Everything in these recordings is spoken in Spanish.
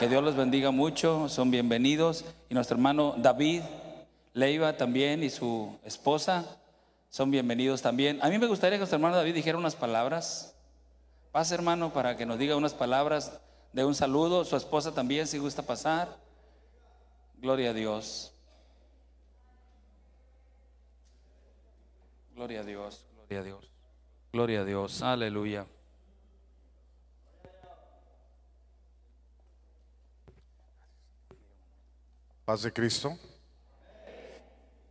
Que Dios los bendiga mucho, son bienvenidos. Y nuestro hermano David Leiva también y su esposa son bienvenidos también. A mí me gustaría que nuestro hermano David dijera unas palabras. Pase hermano para que nos diga unas palabras de un saludo. Su esposa también, si gusta pasar. Gloria a Dios. Gloria a Dios, gloria a Dios. Gloria a Dios, aleluya. Paz de Cristo.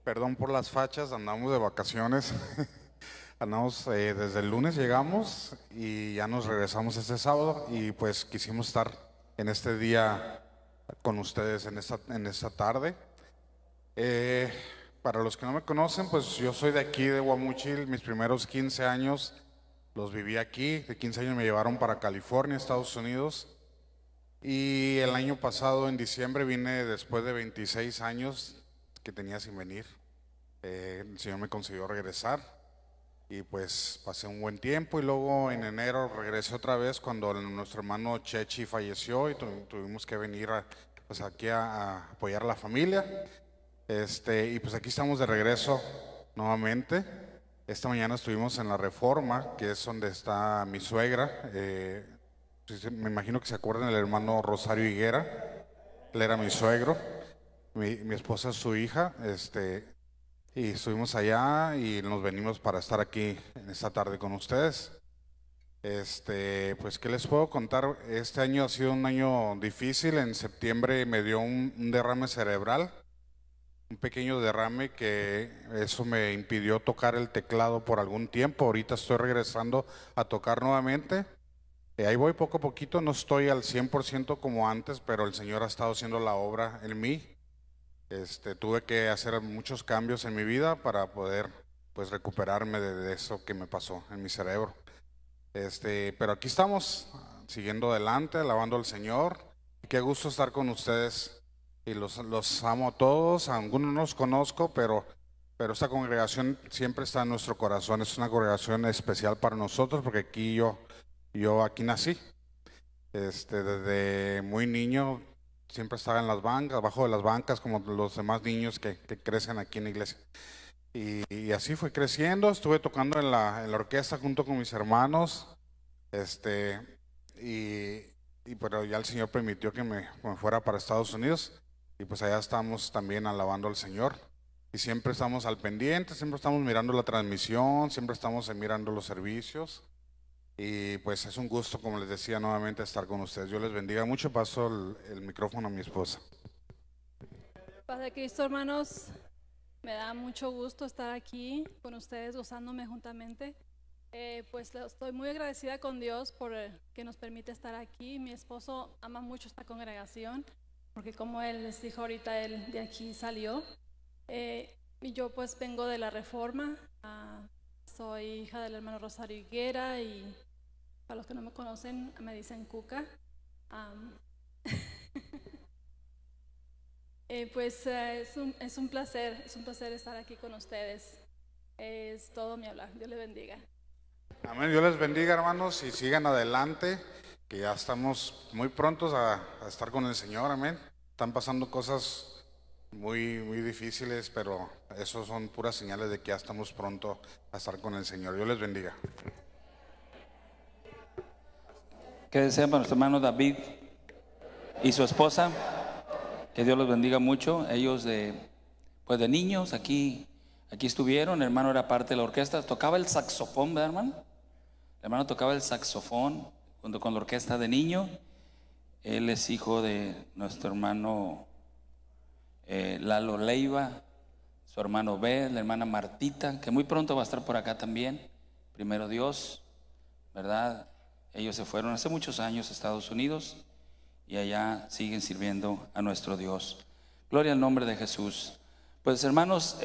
Perdón por las fachas, andamos de vacaciones. andamos eh, desde el lunes, llegamos y ya nos regresamos este sábado y pues quisimos estar en este día con ustedes en esta, en esta tarde. Eh, para los que no me conocen, pues yo soy de aquí, de Guamuchil. Mis primeros 15 años los viví aquí. De 15 años me llevaron para California, Estados Unidos. Y el año pasado, en diciembre, vine después de 26 años que tenía sin venir. Eh, el Señor me consiguió regresar y pues pasé un buen tiempo y luego en enero regresé otra vez cuando nuestro hermano Chechi falleció y tuvimos que venir pues aquí a, a, apoyar a la familia. Este, y pues aquí estamos de regreso nuevamente. Esta mañana estuvimos en la Reforma, que es donde está mi suegra. Eh, me imagino que se acuerdan del hermano Rosario Higuera. Él era mi suegro. Mi, esposa es su hija. Este, y estuvimos allá y nos venimos para estar aquí en esta tarde con ustedes. Este, pues, ¿qué les puedo contar? Este año ha sido un año difícil. En septiembre me dio un, un derrame cerebral, un pequeño derrame que eso me impidió tocar el teclado por algún tiempo. Ahorita estoy regresando a tocar nuevamente. Eh, ahí voy poco a poquito, no estoy al 100% como antes, pero el Señor ha estado haciendo la obra en mí. Este, tuve que hacer muchos cambios en mi vida para poder pues recuperarme de, eso que me pasó en mi cerebro. Este, pero aquí estamos siguiendo adelante, alabando al Señor. Qué gusto estar con ustedes y los, los amo a todos. A algunos no los conozco, pero, pero esta congregación siempre está en nuestro corazón. Es una congregación especial para nosotros porque aquí yo, yo aquí nací. Este, desde muy niño siempre estaba en las bancas, abajo de las bancas, como los demás niños que, que crecen aquí en la iglesia. Y, así fue creciendo, estuve tocando en la, en la orquesta junto con mis hermanos, este, y, y, pero ya el Señor permitió que me, me, fuera para Estados Unidos, y pues allá estamos también alabando al Señor. Y siempre estamos al pendiente, siempre estamos mirando la transmisión, siempre estamos mirando los servicios. Y pues es un gusto, como les decía nuevamente, estar con ustedes. Yo les bendiga mucho. Paso el, el micrófono a mi esposa. Paz de Cristo, hermanos. Me da mucho gusto estar aquí con ustedes, gozándome juntamente. Eh, pues estoy muy agradecida con Dios por que nos permite estar aquí. Mi esposo ama mucho esta congregación, porque como él les dijo ahorita, él de aquí salió. Eh, y yo pues vengo de la Reforma. Uh, soy hija del hermano Rosario Higuera y para los que no me conocen, me dicen Cuca. Um, eh, pues eh, es, un, es, un, placer, es un placer estar aquí con ustedes. Es todo mi hablar. Dios les bendiga. Amén. Dios les bendiga, hermanos, y sigan adelante, que ya estamos muy prontos a, a estar con el Señor. Amén. Están pasando cosas muy, muy difíciles, pero eso son puras señales de que ya estamos pronto a estar con el Señor. Dios les bendiga. ¿Qué desean para nuestro hermano David y su esposa? Que Dios los bendiga mucho. Ellos de, pues de niños aquí, aquí estuvieron. El hermano era parte de la orquesta. Tocaba el saxofón, ¿verdad, hermano? El hermano tocaba el saxofón junto con la orquesta de niño. Él es hijo de nuestro hermano eh, Lalo Leiva, su hermano B, la hermana Martita, que muy pronto va a estar por acá también. Primero Dios, ¿verdad? Ellos se fueron hace muchos años a Estados Unidos y allá siguen sirviendo a nuestro Dios. Gloria al nombre de Jesús. Pues hermanos,